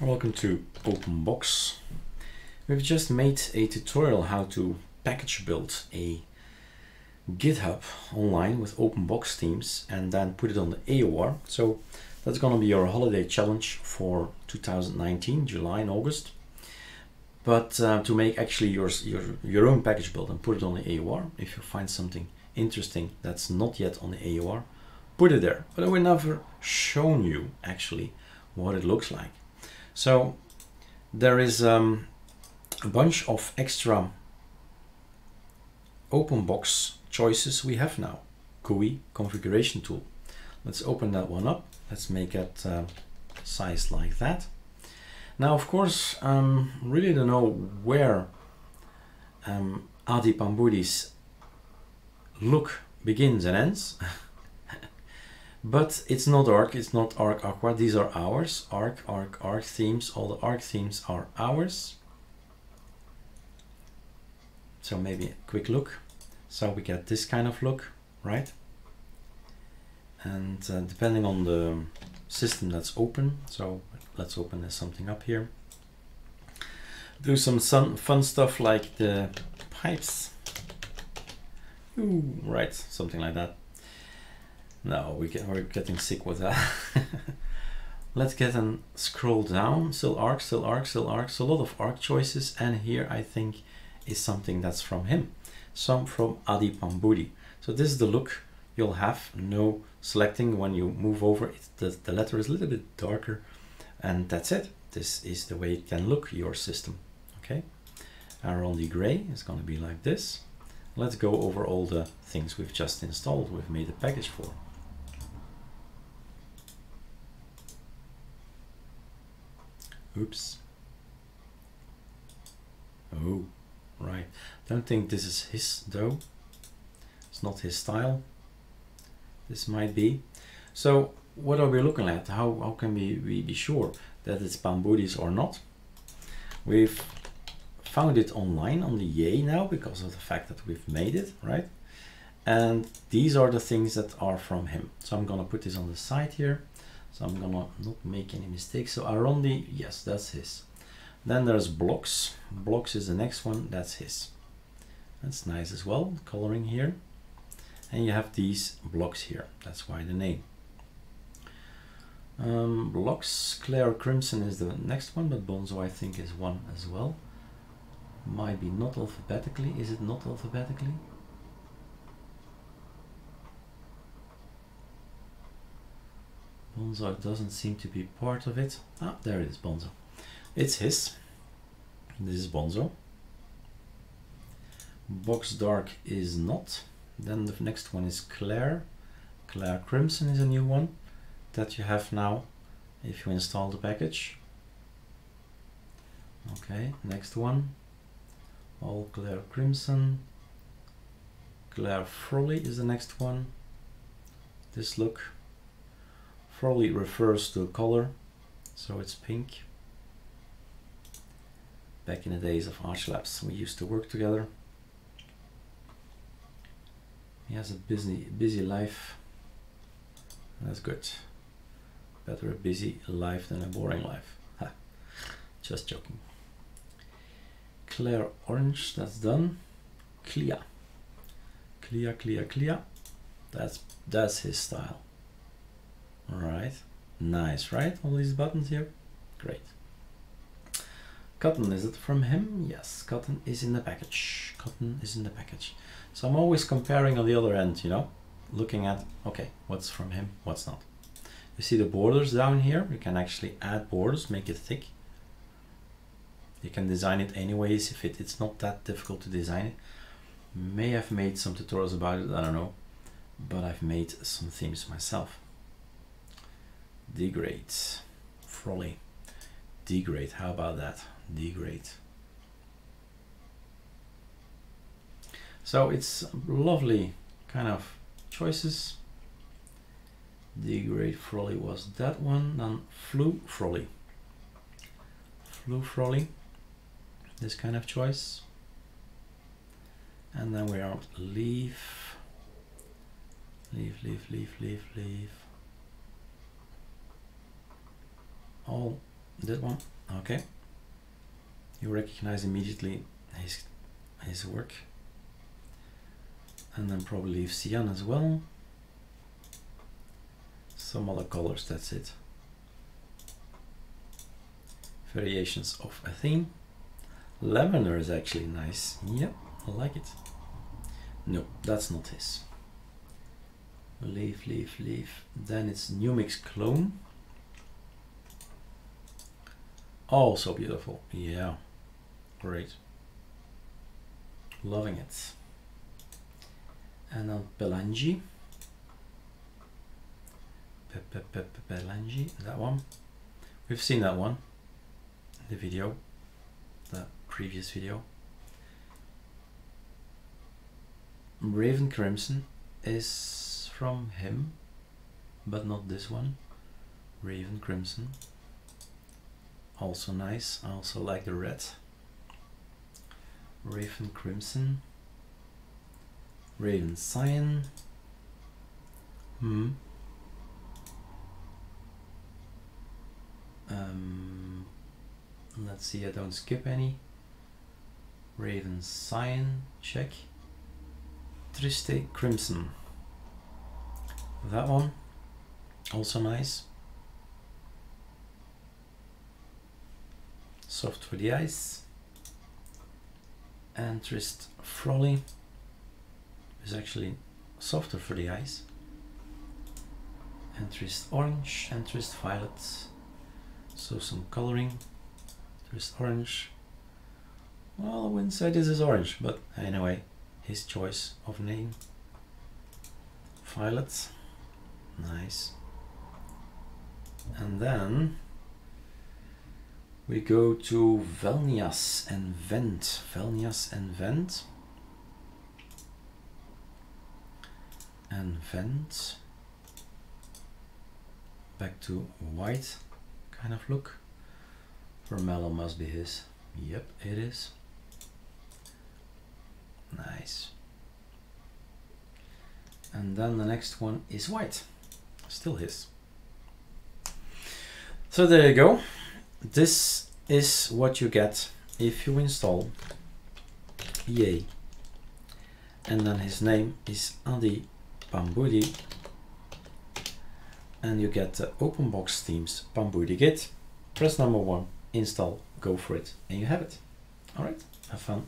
Welcome to OpenBox. We've just made a tutorial how to package build a GitHub online with OpenBox themes and then put it on the AUR. So that's going to be our holiday challenge for 2019, July and August. But uh, to make actually your, your, your own package build and put it on the AUR, if you find something interesting that's not yet on the AUR, put it there. But I will never shown you actually what it looks like. So there is um, a bunch of extra open box choices we have now. GUI configuration tool. Let's open that one up. Let's make it uh, sized like that. Now, of course, um, really don't know where um, Adhi Pambudi's look begins and ends. But it's not Arc, it's not Arc Aqua, these are ours. Arc, Arc, Arc themes, all the Arc themes are ours. So maybe a quick look. So we get this kind of look, right? And uh, depending on the system that's open, so let's open this something up here. Do some fun stuff like the pipes. Ooh, right, something like that. No, we get, we're getting sick with that. Let's get and scroll down. Still arc, still arc, still arc. So a lot of arc choices. And here I think is something that's from him. Some from Adhi Pambudi. So this is the look you'll have. No selecting when you move over. The, the letter is a little bit darker. And that's it. This is the way it can look, your system. Okay. Arondi Gray is going to be like this. Let's go over all the things we've just installed, we've made a package for. Oops. Oh, right. Don't think this is his though. It's not his style. This might be. So what are we looking at? How, how can we, we be sure that it's Pambudi's or not? We've found it online on the Yay now because of the fact that we've made it, right? And these are the things that are from him. So I'm gonna put this on the side here. So I'm gonna not make any mistakes. So Arondi, yes, that's his. Then there's blocks. Blocks is the next one, that's his. That's nice as well, coloring here. And you have these blocks here, that's why the name. Um, blocks, Claire Crimson is the next one, but Bonzo I think is one as well. Might be not alphabetically, is it not alphabetically? Bonzo doesn't seem to be part of it. Ah, there it is, Bonzo. It's his. This is Bonzo. Box Dark is not. Then the next one is Claire. Claire Crimson is a new one that you have now if you install the package. Okay, next one. All Claire Crimson. Claire Frolly is the next one. This look probably refers to color so it's pink. Back in the days of Archlabs we used to work together. He has a busy busy life. That's good. Better a busy life than a boring life. Just joking. Claire Orange that's done. Clear. Clear Clear Clear. That's that's his style right, nice, right? All these buttons here, great. Cotton, is it from him? Yes, cotton is in the package. Cotton is in the package. So I'm always comparing on the other end, you know, looking at, okay, what's from him, what's not. You see the borders down here? You can actually add borders, make it thick. You can design it anyways if it, it's not that difficult to design it. May have made some tutorials about it, I don't know, but I've made some themes myself degrade. Frolly degrade. How about that? Degrade. So it's lovely kind of choices. Degrade Frolly was that one. Then flu Frolly flu Frolly this kind of choice. And then we are leaf. Leaf leaf leaf leaf leave all that one. Okay. You recognize immediately his his work. And then probably cyan as well. Some other colors, that's it. Variations of a theme. Lavender is actually nice. Yep, I like it. No, that's not his. leaf leaf leaf Then it's new mix clone. Oh, also beautiful. Yeah, great. Loving it. And then Pelangi. Pelangi, that one. We've seen that one in the video, the previous video. Raven Crimson is from him, but not this one. Raven Crimson. Also nice. I also like the red. Raven Crimson. Raven Cyan. Hmm. Um, let's see, I don't skip any. Raven Cyan, check. Triste Crimson. That one, also nice. Soft for the eyes. And Trist Frolly is actually softer for the eyes. And Trist Orange and Trist Violet. So some coloring. Trist Orange. Well, I wouldn't say this is orange, but anyway, his choice of name. Violet. Nice. And then we go to Velnias and Vent. Velnias and Vent. And Vent. Back to white kind of look. Vermelho must be his. Yep, it is. Nice. And then the next one is white. Still his. So there you go. This is what you get if you install EA. And then his name is Andy Pambudi. And you get the OpenBox Themes Pambudi Git. Press number one, install, go for it, and you have it. Alright, have fun.